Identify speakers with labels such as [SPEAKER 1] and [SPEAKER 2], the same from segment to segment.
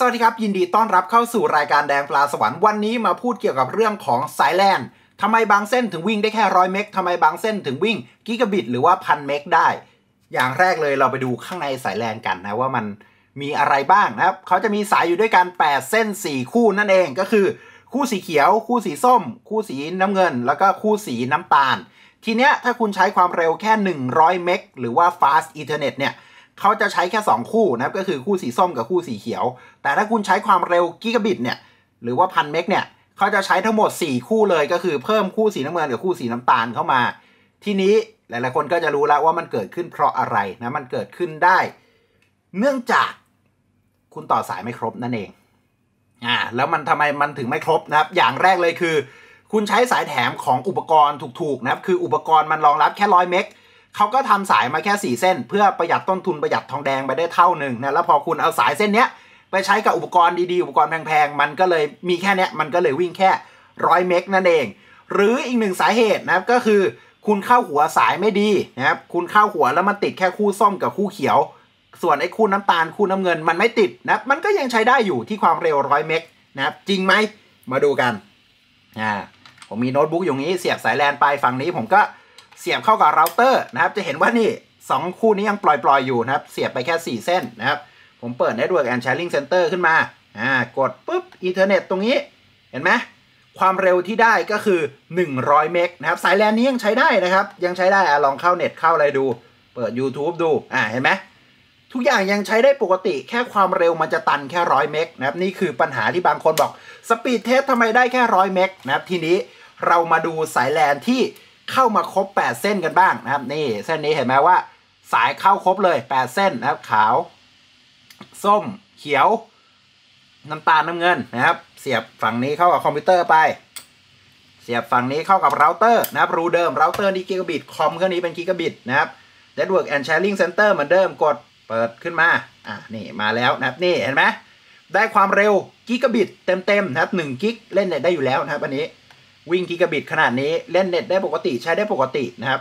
[SPEAKER 1] สวัสดีครับ ยินดีต้อนรับเข้าสู่รายการแดงปลาสวรรค์วันนี้มาพูดเกี่ยวกับเรื่องของสายแลนทำไมบางเส้นถึงวิ่งได้แค่ร้อยเมกทำไมบางเส้นถึงวิ่งกิกะบิตหรือว่าพันเมกได้ อย่างแรกเลยเราไปดูข้างในสายแลนกันนะว่ามันมีอะไรบ้างนะครับเขาจะมีสายอยู่ด้วยกัน 8 เส้น 4 คู่นั่นเองก็คือ คู่สีเขียว คู่สีส้ม คู่สีน้ำเงิน แล้วก็คู่สีน้ำตาล ทีเนี้ยถ้าคุณใช้ความเร็วแค่ 100 เมกหรือว่า fast ethernet เนี่ย เขาจะใช้แค่ 2 คู่นะครับก็คือคู่สีส้มกับคู่สีเขียว แต่ถ้าคุณใช้ความเร็วกิกะบิตเนี่ยหรือว่าพันเมกเนี่ยเขาจะใช้ทั้งหมด 4 คู่เลยก็คือเพิ่มคู่สีน้ำเงินกับคู่สีน้ำตาลเข้ามา ทีนี้หลายๆคนก็จะรู้แล้วว่ามันเกิดขึ้นเพราะอะไรนะมันเกิดขึ้นได้ เนื่องจากคุณต่อสายไม่ครบนั่นเองอ่าแล้วมันทำไมมันถึงไม่ครบนะครับ อย่างแรกเลยคือ คุณใช้สายแถมของอุปกรณ์ถูกๆนะครับ คืออุปกรณ์มันรองรับแค่ร้อยเมก เขาก็ทำสายมาแค่ 4 เส้น เพื่อประหยัดต้นทุนประหยัดทองแดงไปได้เท่าหนึ่งนะแล้วพอคุณเอาสายเส้นเนี้ยไปใช้กับอุปกรณ์ดีๆ อุปกรณ์แพงๆ มันก็เลยมีแค่เนี้ยมันก็เลยวิ่งแค่ร้อยเมกนั่นเอง หรืออีกหนึ่งสาเหตุนะครับก็คือ คุณเข้าหัวสายไม่ดีนะครับคุณเข้าหัวแล้วมันติดแค่คู่ส้มกับคู่เขียว ส่วนไอ้คู่น้ำตาลคู่น้ำเงินมันไม่ติดนะมันก็ยังใช้ได้อยู่ที่ความเร็วร้อยเมกนะครับจริงไหมมาดูกันอ่าผมมีโน้ตบุ๊กอย่างนี้เสียบสายแลนไปฝั่งนี้ผมก็ เสียบเข้ากับเราเตอร์นะครับ จะเห็นว่านี่ 2 คู่นี้ยังปล่อยๆอยู่นะครับ เสียบไปแค่ 4 เส้นนะครับ ผมเปิด Network and Sharing Center ขึ้นมา อ่า กดปุ๊บ อินเทอร์เน็ตตรงนี้ เห็นไหม ความเร็วที่ได้ก็คือ 100 เมกนะครับ สายแลนนี้ยังใช้ได้นะครับ ยังใช้ได้อะลองเข้าเน็ตเข้าอะไรดู เปิด YouTube ดู อ่า เห็นไหม ทุกอย่างยังใช้ได้ปกติ แค่ความเร็วมันจะตันแค่ร้อยเมกนะครับ นี่คือปัญหาที่บางคนบอก speed test ทำไมได้แค่ร้อยเมกนะครับ ทีนี้เรามาดูสายแลนที่ เข้ามาครบ 8 เส้นกันบ้างนะครับ นี่เส้นนี้เห็นไหมว่า สายเข้าครบเลย 8 เส้นนะครับ ขาว ส้ม เขียว น้ำตาลน้ำเงินนะครับ เสียบฝั่งนี้เข้ากับคอมพิวเตอร์ไป เสียบฝั่งนี้เข้ากับเราเตอร์นะครับ รูเดิมเราเตอร์นี่กิกะบิตคอมเครื่องนี้เป็นกิกะบิตนะครับ Network and Sharing Center เตอร์เหมือนเดิมกดเปิดขึ้นมา อะนี่มาแล้วนะครับ นี่เห็นไหมได้ความเร็วกิกะบิตเต็มๆนะครับ1กิกเล่นได้อยู่แล้วนะครับอันนี้ วิ่งกิกะบิตขนาดนี้เล่นเน็ตได้ปกติใช้ได้ปกตินะครับ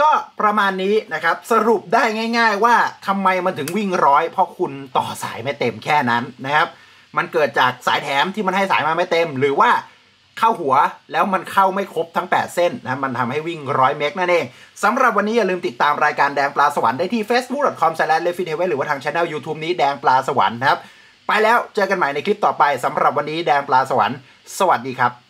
[SPEAKER 1] ก็ประมาณนี้นะครับสรุปได้ง่าย ๆ ว่าทำไมมันถึงวิ่งร้อยเพราะคุณต่อสายไม่เต็มแค่นั้นนะครับ มันเกิดจากสายแถมที่มันให้สายมาไม่เต็ม หรือว่าเข้าหัวแล้วมันเข้าไม่ครบทั้ง 8 เส้นนะมันทำให้วิ่งร้อยเมกนั่นเองสำหรับวันนี้อย่าลืมติดตามรายการแดงปลาสวรรค์ได้ที่ facebook.com/lefithaven หรือว่าทางช่อง YouTube นี้แดงปลาสวรรค์นะครับไปแล้วเจอกันใหม่ในคลิปต่อไปสำหรับวันนี้แดงปลาสวรรค์ สวัสดีครับ